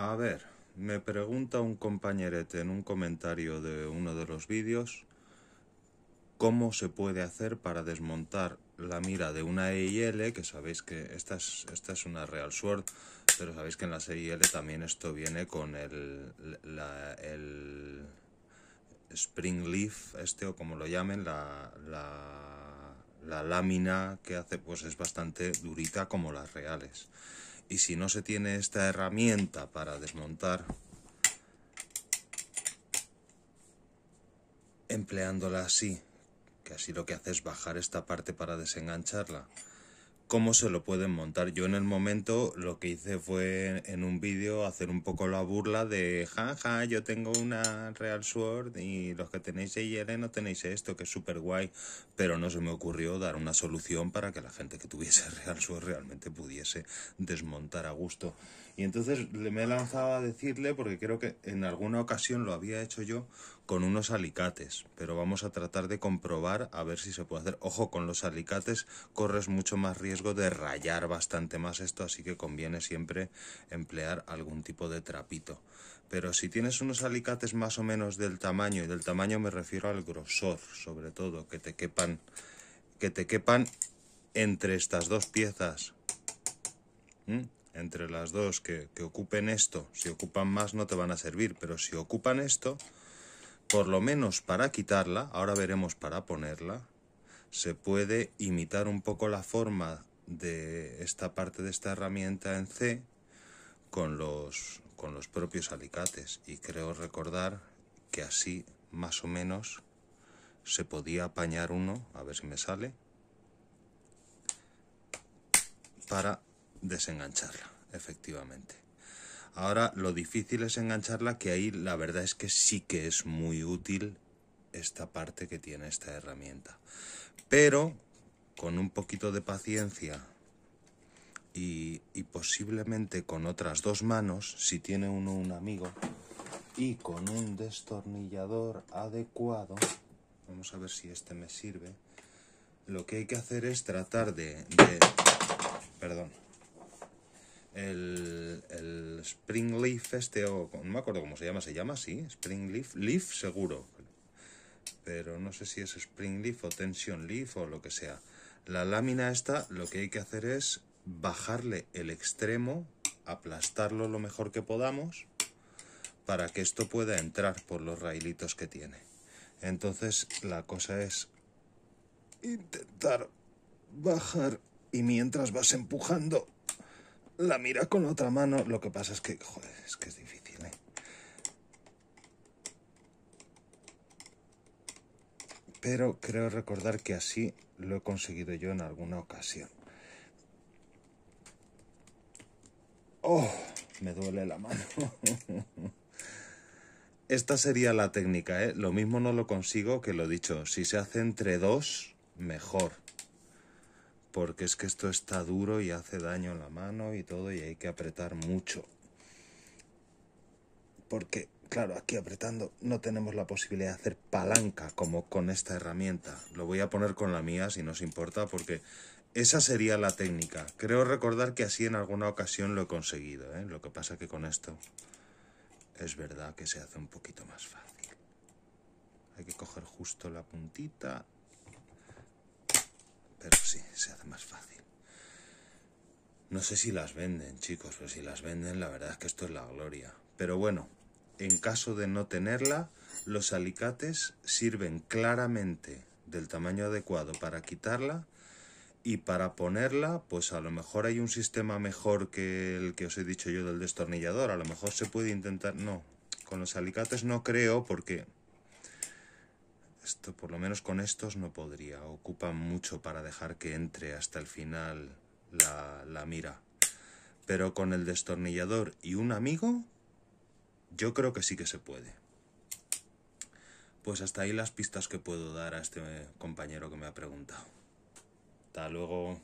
A ver, me pregunta un compañerete en un comentario de uno de los vídeos cómo se puede hacer para desmontar la mira de una EIL, que sabéis que esta es, esta es una Real Sword, pero sabéis que en las EIL también esto viene con el, el Spring Leaf, este o como lo llamen, la, la, la lámina que hace pues es bastante durita como las reales. Y si no se tiene esta herramienta para desmontar, empleándola así, que así lo que hace es bajar esta parte para desengancharla, cómo se lo pueden montar. Yo en el momento lo que hice fue en un vídeo hacer un poco la burla de jaja, yo tengo una Real Sword y los que tenéis IL no tenéis esto, que es súper guay, pero no se me ocurrió dar una solución para que la gente que tuviese Real Sword realmente pudiese desmontar a gusto. Y entonces me he lanzado a decirle, porque creo que en alguna ocasión lo había hecho yo, con unos alicates, pero vamos a tratar de comprobar a ver si se puede hacer. Ojo, con los alicates corres mucho más riesgo de rayar bastante más esto, así que conviene siempre emplear algún tipo de trapito. Pero si tienes unos alicates más o menos del tamaño, y del tamaño me refiero al grosor, sobre todo, que te quepan, que te quepan entre estas dos piezas, entre las dos que, que ocupen esto, si ocupan más no te van a servir, pero si ocupan esto, por lo menos para quitarla, ahora veremos para ponerla, se puede imitar un poco la forma de esta parte de esta herramienta en C con los, con los propios alicates y creo recordar que así más o menos se podía apañar uno, a ver si me sale, para desengancharla, efectivamente. Ahora lo difícil es engancharla, que ahí la verdad es que sí que es muy útil esta parte que tiene esta herramienta. Pero con un poquito de paciencia y, posiblemente con otras dos manos, si tiene uno un amigo, y con un destornillador adecuado, vamos a ver si este me sirve, lo que hay que hacer es tratar de... de perdón el, Spring Leaf este, o no me acuerdo cómo se llama, se llama así, Spring Leaf, Leaf seguro, pero no sé si es Spring Leaf o Tension Leaf o lo que sea. La lámina esta lo que hay que hacer es bajarle el extremo, aplastarlo lo mejor que podamos para que esto pueda entrar por los railitos que tiene. Entonces la cosa es intentar bajar y mientras vas empujando la mira con otra mano. Lo que pasa es que, joder, es que es difícil, ¿eh? Pero creo recordar que así lo he conseguido yo en alguna ocasión. ¡Oh! Me duele la mano. Esta sería la técnica, ¿eh? Lo mismo no lo consigo que lo dicho. Si se hace entre dos, mejor porque es que esto está duro y hace daño en la mano y todo y hay que apretar mucho. Porque, claro, aquí apretando no tenemos la posibilidad de hacer palanca como con esta herramienta. Lo voy a poner con la mía si nos importa porque esa sería la técnica. Creo recordar que así en alguna ocasión lo he conseguido. ¿eh? Lo que pasa que con esto es verdad que se hace un poquito más fácil. Hay que coger justo la puntita pero sí, se hace más fácil. No sé si las venden, chicos, pero si las venden, la verdad es que esto es la gloria. Pero bueno, en caso de no tenerla, los alicates sirven claramente del tamaño adecuado para quitarla y para ponerla, pues a lo mejor hay un sistema mejor que el que os he dicho yo del destornillador. A lo mejor se puede intentar... No, con los alicates no creo porque esto, por lo menos con estos no podría. Ocupa mucho para dejar que entre hasta el final la, la mira. Pero con el destornillador y un amigo, yo creo que sí que se puede. Pues hasta ahí las pistas que puedo dar a este compañero que me ha preguntado. Hasta luego.